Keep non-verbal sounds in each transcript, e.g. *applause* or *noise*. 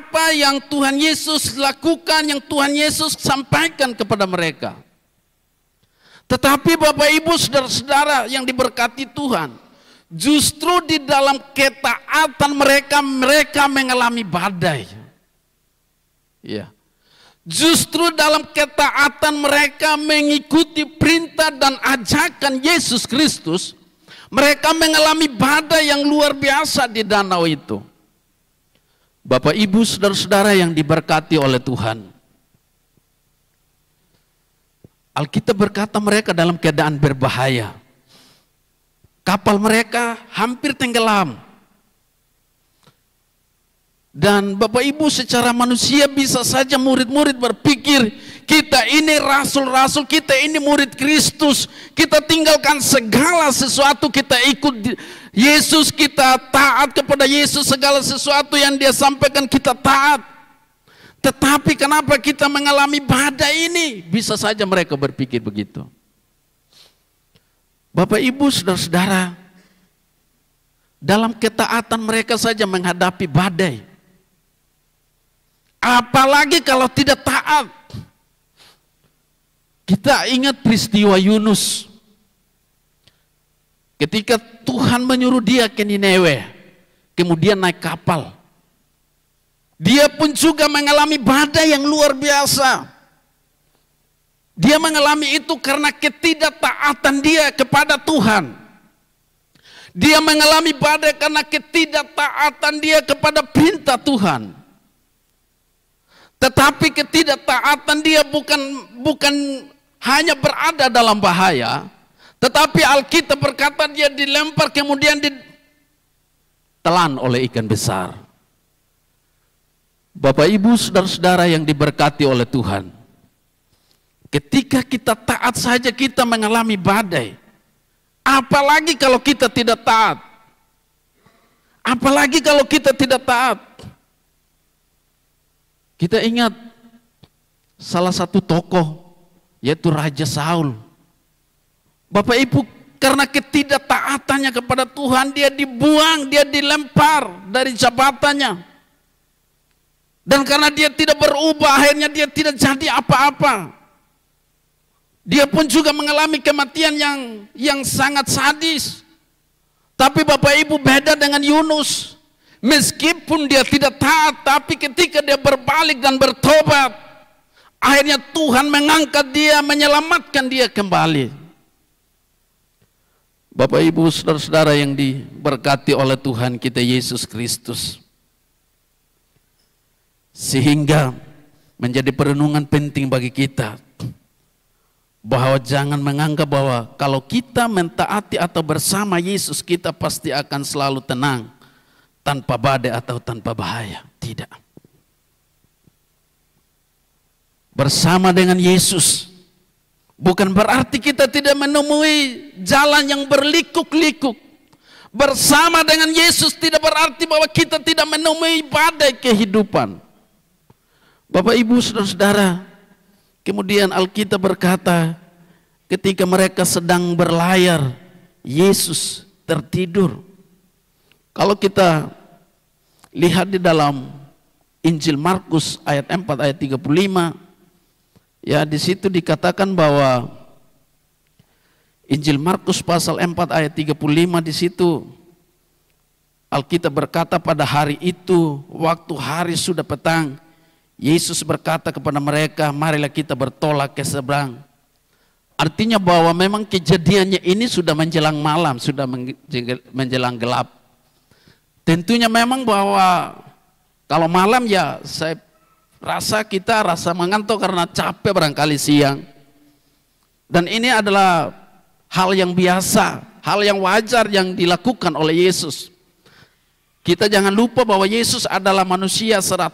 apa yang Tuhan Yesus lakukan, yang Tuhan Yesus sampaikan kepada mereka. Tetapi Bapak Ibu saudara-saudara yang diberkati Tuhan, justru di dalam ketaatan mereka, mereka mengalami badai. Ya. Justru dalam ketaatan mereka mengikuti perintah dan ajakan Yesus Kristus, mereka mengalami badai yang luar biasa di danau itu. Bapak, ibu, saudara-saudara yang diberkati oleh Tuhan, Alkitab berkata mereka dalam keadaan berbahaya. Kapal mereka hampir tenggelam. Dan Bapak Ibu secara manusia bisa saja murid-murid berpikir kita ini rasul-rasul, kita ini murid Kristus. Kita tinggalkan segala sesuatu, kita ikut Yesus, kita taat kepada Yesus segala sesuatu yang dia sampaikan kita taat. Tetapi kenapa kita mengalami badai ini? Bisa saja mereka berpikir begitu. Bapak Ibu, saudara-saudara, dalam ketaatan mereka saja menghadapi badai. Apalagi kalau tidak taat. Kita ingat peristiwa Yunus. Ketika Tuhan menyuruh dia ke Nineveh, kemudian naik kapal. Dia pun juga mengalami badai yang luar biasa. Dia mengalami itu karena ketidaktaatan dia kepada Tuhan. Dia mengalami badai karena ketidaktaatan dia kepada perintah Tuhan. Tetapi ketidaktaatan dia bukan bukan hanya berada dalam bahaya, tetapi Alkitab berkata dia dilempar kemudian ditelan oleh ikan besar. Bapak Ibu saudara-saudara yang diberkati oleh Tuhan. Ketika kita taat saja kita mengalami badai. Apalagi kalau kita tidak taat. Apalagi kalau kita tidak taat. Kita ingat salah satu tokoh yaitu Raja Saul. Bapak Ibu karena ketidaktaatannya kepada Tuhan dia dibuang, dia dilempar dari jabatannya. Dan karena dia tidak berubah, akhirnya dia tidak jadi apa-apa. Dia pun juga mengalami kematian yang yang sangat sadis. Tapi Bapak Ibu beda dengan Yunus. Meskipun dia tidak taat, tapi ketika dia berbalik dan bertobat, akhirnya Tuhan mengangkat dia, menyelamatkan dia kembali. Bapak Ibu, saudara-saudara yang diberkati oleh Tuhan kita Yesus Kristus. Sehingga menjadi perenungan penting bagi kita bahwa jangan menganggap bahwa kalau kita mentaati atau bersama Yesus kita pasti akan selalu tenang tanpa badai atau tanpa bahaya. Tidak. Bersama dengan Yesus bukan berarti kita tidak menemui jalan yang berlikuk-likuk. Bersama dengan Yesus tidak berarti bahwa kita tidak menemui badai kehidupan. Bapak Ibu Saudara-saudara, kemudian Alkitab berkata ketika mereka sedang berlayar, Yesus tertidur. Kalau kita lihat di dalam Injil Markus ayat 4 ayat 35 ya di situ dikatakan bahwa Injil Markus pasal 4 ayat 35 di situ Alkitab berkata pada hari itu waktu hari sudah petang Yesus berkata kepada mereka, marilah kita bertolak ke seberang. Artinya bahwa memang kejadiannya ini sudah menjelang malam, sudah menjelang gelap. Tentunya memang bahwa kalau malam ya saya rasa kita rasa mengantuk karena capek barangkali siang. Dan ini adalah hal yang biasa, hal yang wajar yang dilakukan oleh Yesus. Kita jangan lupa bahwa Yesus adalah manusia 100%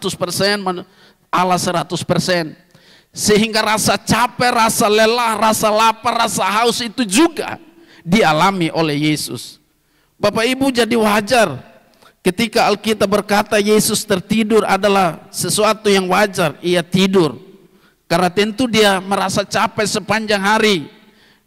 Allah 100%. Sehingga rasa capek, rasa lelah, rasa lapar, rasa haus itu juga dialami oleh Yesus. Bapak Ibu jadi wajar ketika Alkitab berkata Yesus tertidur adalah sesuatu yang wajar, ia tidur. Karena tentu dia merasa capek sepanjang hari.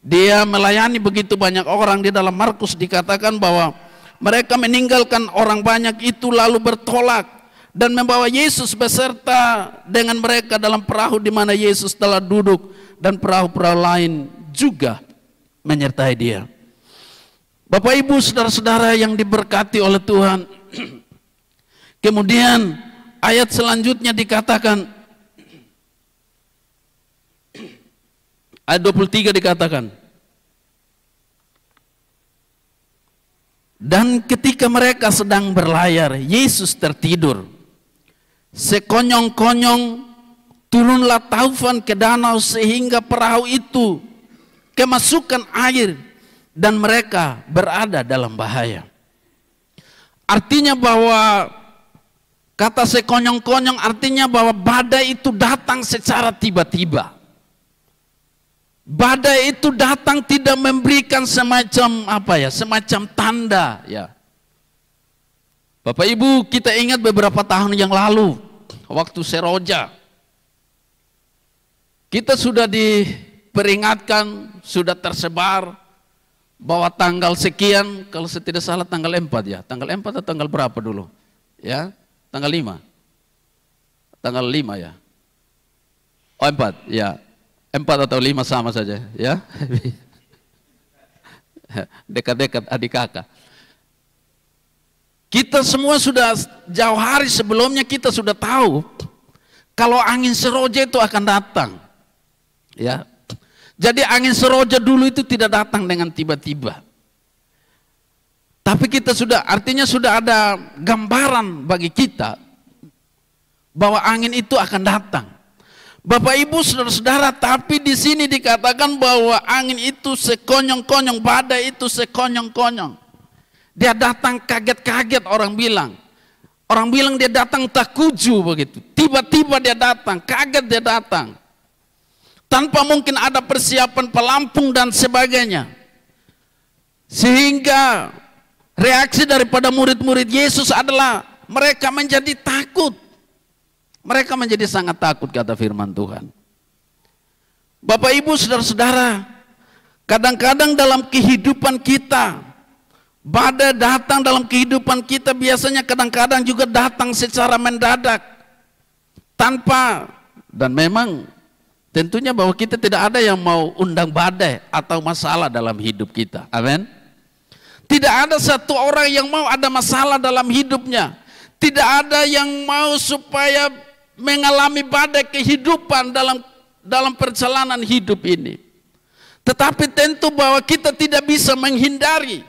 Dia melayani begitu banyak orang di dalam Markus dikatakan bahwa mereka meninggalkan orang banyak itu lalu bertolak dan membawa Yesus beserta dengan mereka dalam perahu di mana Yesus telah duduk dan perahu-perahu lain juga menyertai dia. Bapak Ibu saudara-saudara yang diberkati oleh Tuhan. *clears throat* Kemudian ayat selanjutnya dikatakan *clears throat* ayat 23 dikatakan Dan ketika mereka sedang berlayar, Yesus tertidur. Sekonyong-konyong turunlah taufan ke danau sehingga perahu itu kemasukan air dan mereka berada dalam bahaya. Artinya bahwa kata sekonyong-konyong artinya bahwa badai itu datang secara tiba-tiba. Badai itu datang tidak memberikan semacam apa ya, semacam tanda ya. Bapak Ibu, kita ingat beberapa tahun yang lalu waktu Seroja. Kita sudah diperingatkan, sudah tersebar bahwa tanggal sekian, kalau saya tidak salah tanggal 4 ya. Tanggal 4 atau tanggal berapa dulu? Ya, tanggal 5. Tanggal 5 ya. Oh 4, ya. Empat atau lima sama saja, ya. *laughs* Dekat-dekat adik kakak. Kita semua sudah jauh hari sebelumnya kita sudah tahu kalau angin seroja itu akan datang. Ya. Jadi angin seroja dulu itu tidak datang dengan tiba-tiba. Tapi kita sudah artinya sudah ada gambaran bagi kita bahwa angin itu akan datang. Bapak Ibu saudara-saudara, tapi di sini dikatakan bahwa angin itu sekonyong-konyong, badai itu sekonyong-konyong. Dia datang kaget-kaget orang bilang. Orang bilang dia datang takuju begitu. Tiba-tiba dia datang, kaget dia datang. Tanpa mungkin ada persiapan pelampung dan sebagainya. Sehingga reaksi daripada murid-murid Yesus adalah mereka menjadi takut. Mereka menjadi sangat takut kata firman Tuhan. Bapak Ibu saudara-saudara, kadang-kadang dalam kehidupan kita, badai datang dalam kehidupan kita biasanya kadang-kadang juga datang secara mendadak. Tanpa, dan memang tentunya bahwa kita tidak ada yang mau undang badai atau masalah dalam hidup kita. Amin. Tidak ada satu orang yang mau ada masalah dalam hidupnya. Tidak ada yang mau supaya mengalami badai kehidupan dalam dalam perjalanan hidup ini. Tetapi tentu bahwa kita tidak bisa menghindari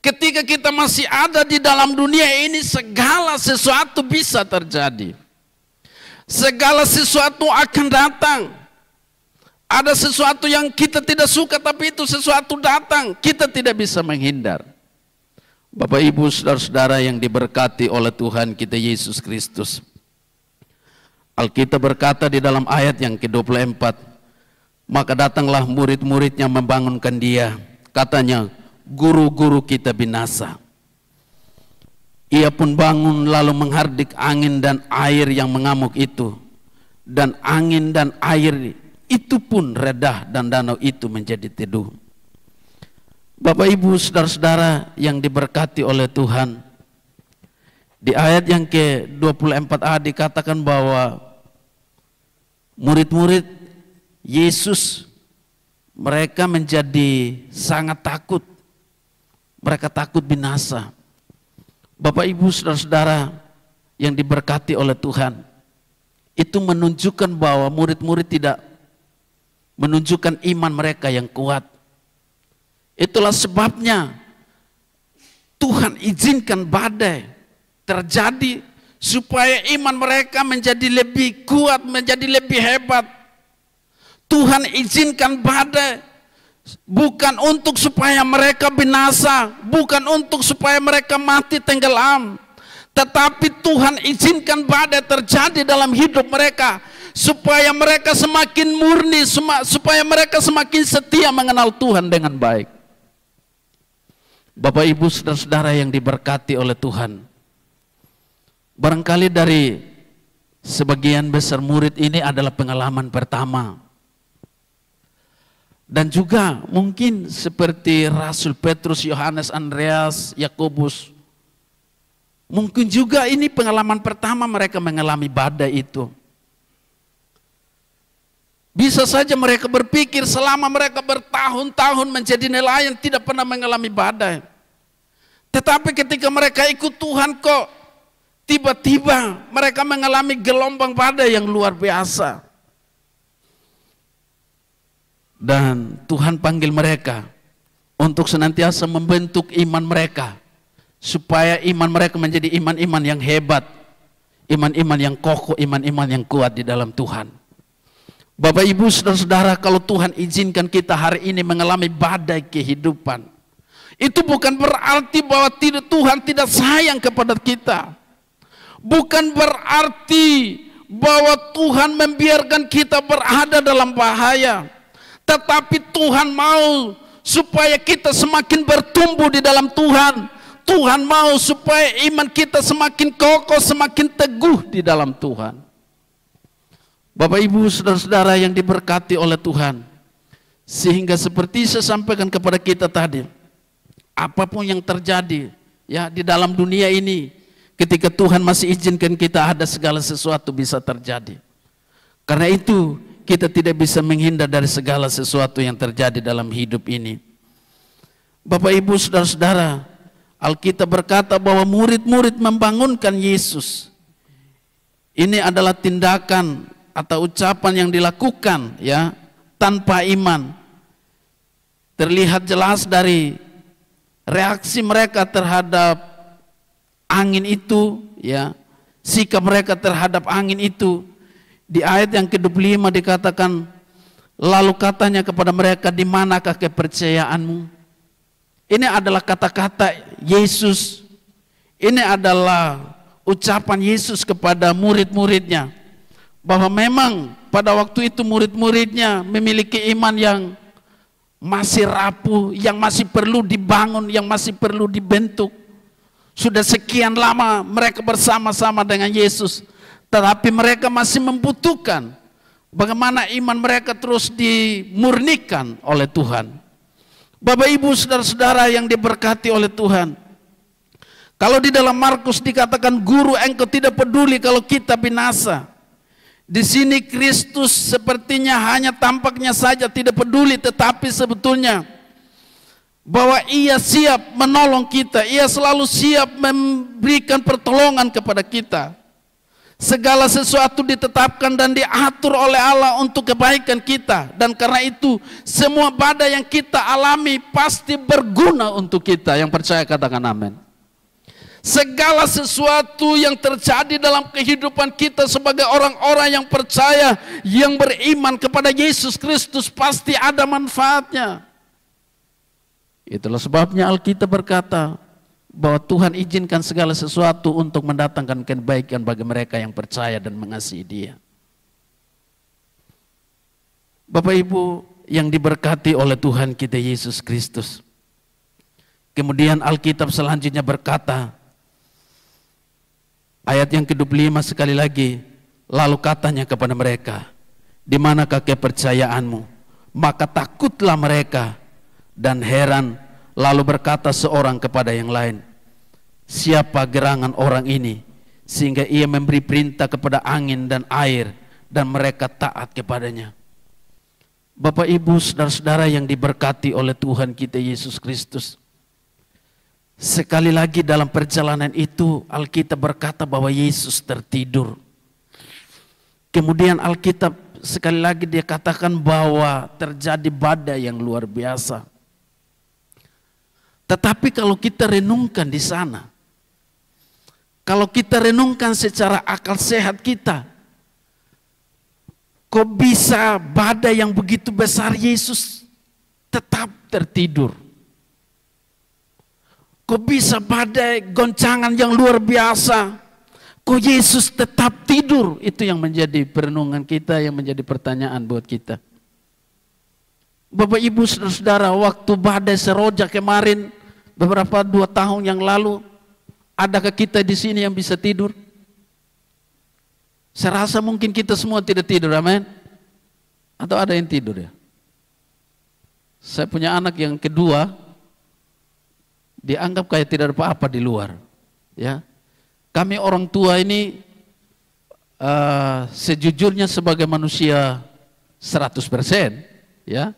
ketika kita masih ada di dalam dunia ini segala sesuatu bisa terjadi. Segala sesuatu akan datang. Ada sesuatu yang kita tidak suka tapi itu sesuatu datang, kita tidak bisa menghindar. Bapak Ibu saudara-saudara yang diberkati oleh Tuhan kita Yesus Kristus. Alkitab berkata di dalam ayat yang ke-24, maka datanglah murid-muridnya membangunkan dia. Katanya, guru-guru kita binasa. Ia pun bangun lalu menghardik angin dan air yang mengamuk itu. Dan angin dan air itu pun redah dan danau itu menjadi teduh. Bapak Ibu saudara-saudara yang diberkati oleh Tuhan. Di ayat yang ke-24a dikatakan bahwa murid-murid Yesus mereka menjadi sangat takut. Mereka takut binasa. Bapak Ibu Saudara-saudara yang diberkati oleh Tuhan, itu menunjukkan bahwa murid-murid tidak menunjukkan iman mereka yang kuat. Itulah sebabnya Tuhan izinkan badai terjadi supaya iman mereka menjadi lebih kuat, menjadi lebih hebat. Tuhan izinkan badai bukan untuk supaya mereka binasa, bukan untuk supaya mereka mati tenggelam, tetapi Tuhan izinkan badai terjadi dalam hidup mereka supaya mereka semakin murni, supaya mereka semakin setia mengenal Tuhan dengan baik. Bapak Ibu saudara-saudara yang diberkati oleh Tuhan, Barangkali dari sebagian besar murid ini adalah pengalaman pertama. Dan juga mungkin seperti Rasul Petrus, Yohanes, Andreas, Yakobus. Mungkin juga ini pengalaman pertama mereka mengalami badai itu. Bisa saja mereka berpikir selama mereka bertahun-tahun menjadi nelayan tidak pernah mengalami badai. Tetapi ketika mereka ikut Tuhan kok tiba-tiba mereka mengalami gelombang badai yang luar biasa. Dan Tuhan panggil mereka untuk senantiasa membentuk iman mereka supaya iman mereka menjadi iman-iman yang hebat, iman-iman yang kokoh, iman-iman yang kuat di dalam Tuhan. Bapak Ibu Saudara-saudara, kalau Tuhan izinkan kita hari ini mengalami badai kehidupan, itu bukan berarti bahwa tidak Tuhan tidak sayang kepada kita. Bukan berarti bahwa Tuhan membiarkan kita berada dalam bahaya. Tetapi Tuhan mau supaya kita semakin bertumbuh di dalam Tuhan. Tuhan mau supaya iman kita semakin kokoh, semakin teguh di dalam Tuhan. Bapak Ibu, saudara-saudara yang diberkati oleh Tuhan. Sehingga seperti saya sampaikan kepada kita tadi, apa pun yang terjadi ya di dalam dunia ini, ketika Tuhan masih izinkan kita ada segala sesuatu bisa terjadi. Karena itu kita tidak bisa menghindar dari segala sesuatu yang terjadi dalam hidup ini. Bapak Ibu Saudara-saudara, Alkitab berkata bahwa murid-murid membangunkan Yesus. Ini adalah tindakan atau ucapan yang dilakukan ya tanpa iman. Terlihat jelas dari reaksi mereka terhadap angin itu ya, sikap mereka terhadap angin itu di ayat yang ke-25 dikatakan, lalu katanya kepada mereka, di manakah kepercayaanmu? Ini adalah kata-kata Yesus. Ini adalah ucapan Yesus kepada murid-muridnya. Bahwa memang pada waktu itu murid-muridnya memiliki iman yang masih rapuh, yang masih perlu dibangun, yang masih perlu dibentuk. Sudah sekian lama mereka bersama-sama dengan Yesus tetapi mereka masih membutuhkan bagaimana iman mereka terus dimurnikan oleh Tuhan. Bapak Ibu saudara-saudara yang diberkati oleh Tuhan. Kalau di dalam Markus dikatakan guru engkau tidak peduli kalau kita binasa. Di sini Kristus sepertinya hanya tampaknya saja tidak peduli tetapi sebetulnya bahwa ia siap menolong kita, ia selalu siap memberikan pertolongan kepada kita. Segala sesuatu ditetapkan dan diatur oleh Allah untuk kebaikan kita. Dan karena itu semua badai yang kita alami pasti berguna untuk kita. Yang percaya katakan amin. Segala sesuatu yang terjadi dalam kehidupan kita sebagai orang-orang yang percaya, yang beriman kepada Yesus Kristus pasti ada manfaatnya. Itulah sebabnya Alkitab berkata, bahwa Tuhan izinkan segala sesuatu untuk mendatangkan kebaikan bagi mereka yang percaya dan mengasihi Dia. Bapak Ibu yang diberkati oleh Tuhan kita Yesus Kristus. Kemudian Alkitab selanjutnya berkata, ayat yang ke-25 sekali lagi, lalu katanya kepada mereka, di manakah kepercayaanmu? Maka takutlah mereka dan heran Lalu berkata seorang kepada yang lain, siapa gerangan orang ini sehingga ia memberi perintah kepada angin dan air dan mereka taat kepadanya. Bapak Ibu saudara-saudara yang diberkati oleh Tuhan kita Yesus Kristus. Sekali lagi dalam perjalanan itu Alkitab berkata bahwa Yesus tertidur. Kemudian Alkitab sekali lagi dia katakan bahwa terjadi badai yang luar biasa. Tetapi kalau kita renungkan di sana, kalau kita renungkan secara akal sehat kita, kok bisa badai yang begitu besar Yesus tetap tertidur? Kok bisa badai goncangan yang luar biasa? Kok Yesus tetap tidur? Itu yang menjadi perenungan kita, yang menjadi pertanyaan buat kita. Bapak Ibu Saudara-saudara, waktu badai seroja kemarin beberapa dua tahun yang lalu, adakah kita di sini yang bisa tidur? Saya rasa mungkin kita semua tidak tidur, amin. Atau ada yang tidur ya? Saya punya anak yang kedua, dianggap kayak tidak ada apa-apa di luar. Ya, kami orang tua ini uh, sejujurnya sebagai manusia 100% ya.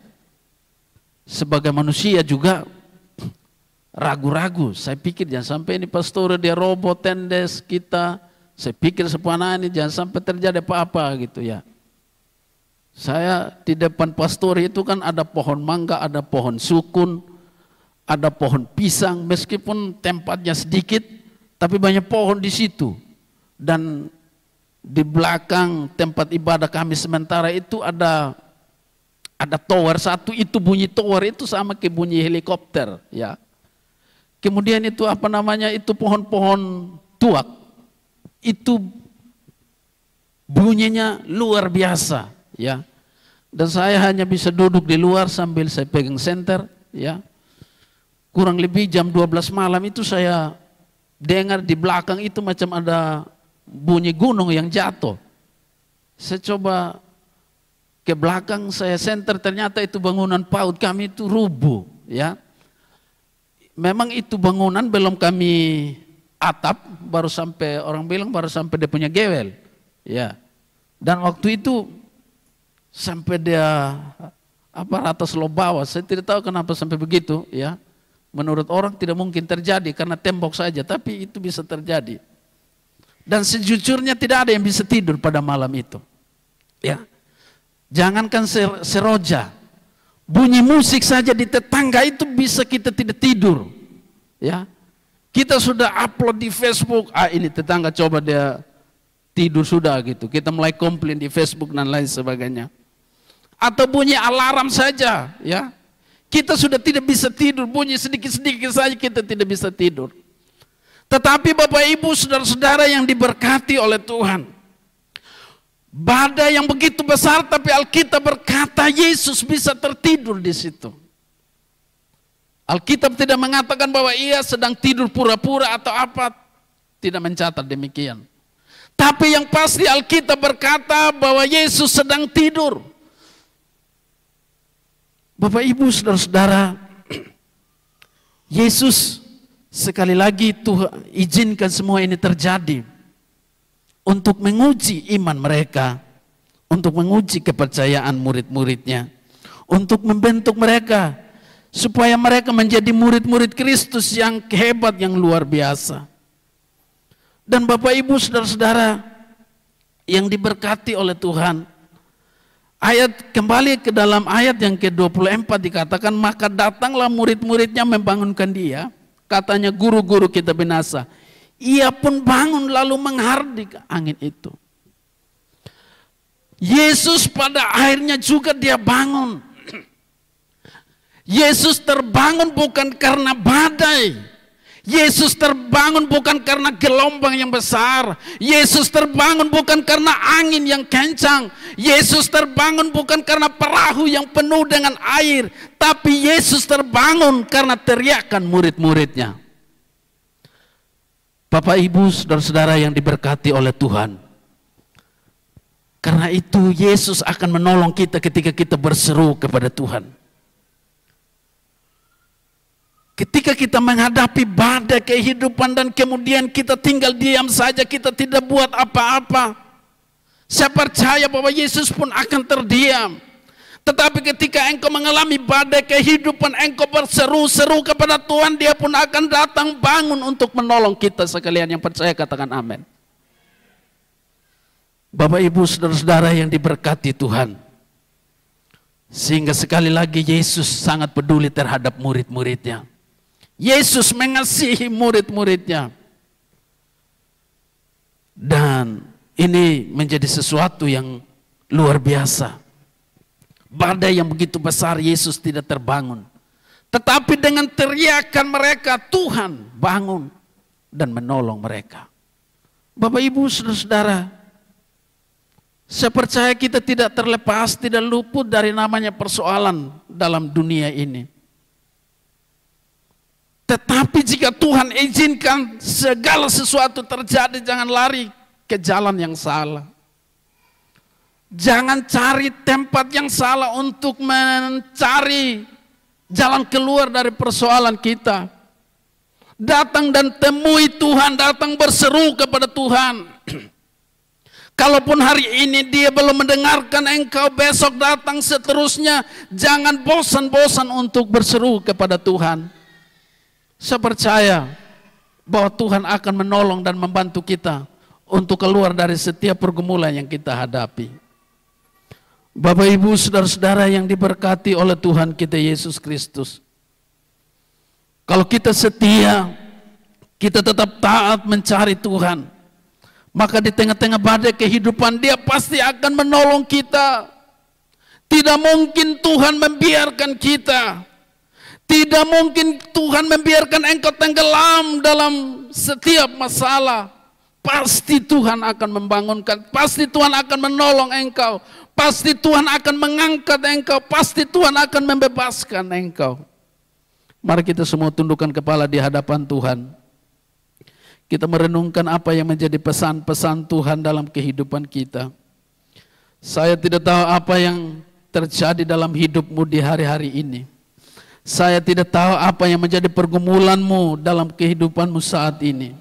Sebagai manusia juga ragu-ragu. Saya pikir jangan sampai ini pastor dia robot tendes kita. Saya pikir sepanah ini jangan sampai terjadi apa-apa gitu ya. Saya di depan pastor itu kan ada pohon mangga, ada pohon sukun, ada pohon pisang, meskipun tempatnya sedikit, tapi banyak pohon di situ. Dan di belakang tempat ibadah kami sementara itu ada ada tower satu itu bunyi tower itu sama kayak bunyi helikopter ya. Kemudian itu apa namanya itu pohon-pohon tuak itu bunyinya luar biasa ya. Dan saya hanya bisa duduk di luar sambil saya pegang senter ya. Kurang lebih jam 12 malam itu saya dengar di belakang itu macam ada bunyi gunung yang jatuh. Saya coba ke belakang saya senter ternyata itu bangunan PAUD kami itu rubuh ya. Memang itu bangunan belum kami atap baru sampai orang bilang baru sampai dia punya gewel. Ya. Dan waktu itu sampai dia apa rata lo bawah, saya tidak tahu kenapa sampai begitu ya. Menurut orang tidak mungkin terjadi karena tembok saja, tapi itu bisa terjadi. Dan sejujurnya tidak ada yang bisa tidur pada malam itu. Ya. Jangankan seroja, bunyi musik saja di tetangga itu bisa kita tidak tidur. Ya. Kita sudah upload di Facebook, ah ini tetangga coba dia tidur sudah gitu. Kita mulai komplain di Facebook dan lain sebagainya. Atau bunyi alarm saja, ya. Kita sudah tidak bisa tidur, bunyi sedikit-sedikit saja kita tidak bisa tidur. Tetapi Bapak Ibu, saudara-saudara yang diberkati oleh Tuhan. Badai yang begitu besar tapi Alkitab berkata Yesus bisa tertidur di situ. Alkitab tidak mengatakan bahwa ia sedang tidur pura-pura atau apa. Tidak mencatat demikian. Tapi yang pasti Alkitab berkata bahwa Yesus sedang tidur. Bapak Ibu saudara-saudara, Yesus sekali lagi Tuhan izinkan semua ini terjadi untuk menguji iman mereka, untuk menguji kepercayaan murid-muridnya, untuk membentuk mereka supaya mereka menjadi murid-murid Kristus yang hebat, yang luar biasa. Dan Bapak Ibu saudara-saudara yang diberkati oleh Tuhan, ayat kembali ke dalam ayat yang ke-24 dikatakan maka datanglah murid-muridnya membangunkan dia, katanya guru-guru kita binasa. Ia pun bangun lalu menghardik angin itu. Yesus pada akhirnya juga dia bangun Yesus terbangun bukan karena badai. Yesus terbangun bukan karena gelombang yang besar. Yesus terbangun bukan karena angin yang kencang. Yesus terbangun bukan karena perahu yang penuh dengan air. Tapi Yesus terbangun karena teriakan murid-muridnya. Bapak Ibu saudara-saudara yang diberkati oleh Tuhan. Karena itu Yesus akan menolong kita ketika kita berseru kepada Tuhan. Ketika kita menghadapi badai kehidupan dan kemudian kita tinggal diam saja, kita tidak buat apa-apa. Saya percaya bahwa Yesus pun akan terdiam. Tetapi ketika engkau mengalami badai kehidupan, engkau berseru-seru kepada Tuhan, dia pun akan datang bangun untuk menolong kita sekalian yang percaya katakan amin. Bapak ibu saudara-saudara yang diberkati Tuhan. Sehingga sekali lagi Yesus sangat peduli terhadap murid-muridnya. Yesus mengasihi murid-muridnya. Dan ini menjadi sesuatu yang luar biasa. Badai yang begitu besar Yesus tidak terbangun. Tetapi dengan teriakan mereka Tuhan bangun dan menolong mereka. Bapak ibu saudara-saudara. Saya percaya kita tidak terlepas, tidak luput dari namanya persoalan dalam dunia ini. Tetapi jika Tuhan izinkan segala sesuatu terjadi, jangan lari ke jalan yang salah. Jangan cari tempat yang salah untuk mencari jalan keluar dari persoalan kita. Datang dan temui Tuhan, datang berseru kepada Tuhan. *clears throat* Kalaupun hari ini dia belum mendengarkan engkau, besok datang seterusnya. Jangan bosan-bosan untuk berseru kepada Tuhan. Saya percaya bahwa Tuhan akan menolong dan membantu kita untuk keluar dari setiap pergumulan yang kita hadapi. Bapak Ibu saudara-saudara yang diberkati oleh Tuhan kita Yesus Kristus. Kalau kita setia, kita tetap taat mencari Tuhan. Maka di tengah-tengah badai kehidupan dia pasti akan menolong kita. Tidak mungkin Tuhan membiarkan kita. Tidak mungkin Tuhan membiarkan engkau tenggelam dalam setiap masalah. Pasti Tuhan akan membangunkan, pasti Tuhan akan menolong engkau, pasti Tuhan akan mengangkat engkau, pasti Tuhan akan membebaskan engkau. Mari kita semua tundukkan kepala di hadapan Tuhan. Kita merenungkan apa yang menjadi pesan-pesan Tuhan dalam kehidupan kita. Saya tidak tahu apa yang terjadi dalam hidupmu di hari-hari ini. Saya tidak tahu apa yang menjadi pergumulanmu dalam kehidupanmu saat ini.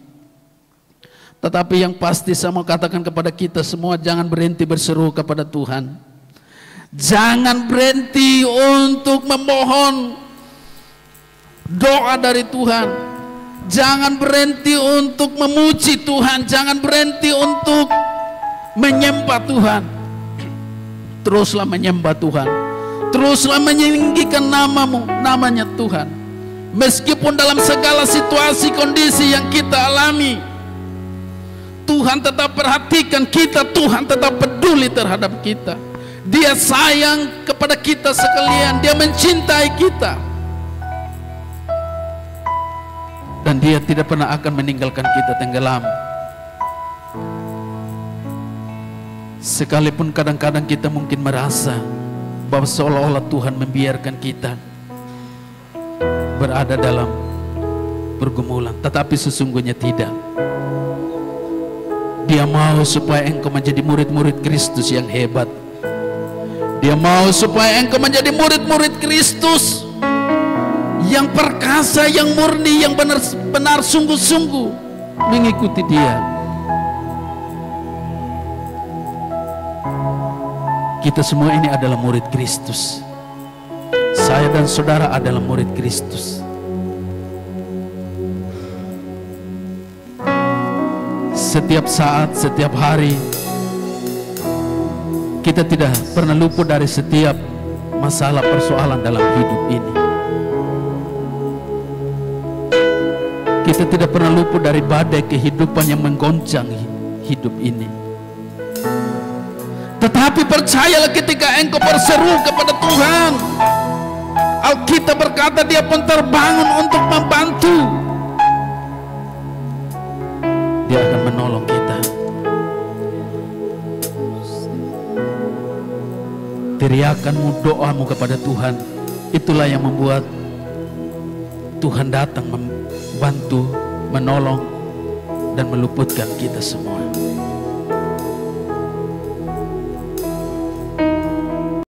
Tetapi yang pasti saya mau katakan kepada kita semua jangan berhenti berseru kepada Tuhan. Jangan berhenti untuk memohon doa dari Tuhan. Jangan berhenti untuk memuji Tuhan, jangan berhenti untuk menyembah Tuhan. Teruslah menyembah Tuhan. Teruslah meninggikan namamu, namanya Tuhan. Meskipun dalam segala situasi kondisi yang kita alami, Tuhan tetap perhatikan kita, Tuhan tetap peduli terhadap kita. Dia sayang kepada kita sekalian, dia mencintai kita. Dan dia tidak pernah akan meninggalkan kita tenggelam. Sekalipun kadang-kadang kita mungkin merasa bahwa seolah-olah Tuhan membiarkan kita berada dalam pergumulan, tetapi sesungguhnya tidak. Dia mau supaya engkau menjadi murid-murid Kristus yang hebat. Dia mau supaya engkau menjadi murid-murid Kristus yang perkasa, yang murni, yang benar-benar sungguh-sungguh mengikuti Dia. Kita semua ini adalah murid Kristus. Saya dan saudara adalah murid Kristus. setiap saat, setiap hari. Kita tidak pernah luput dari setiap masalah persoalan dalam hidup ini. Kita tidak pernah luput dari badai kehidupan yang menggoncang hidup ini. Tetapi percayalah ketika engkau berseru kepada Tuhan. Alkitab berkata dia pun terbangun untuk membantu dia akan menolong kita. Teriakanmu, doamu kepada Tuhan, itulah yang membuat Tuhan datang membantu, menolong, dan meluputkan kita semua.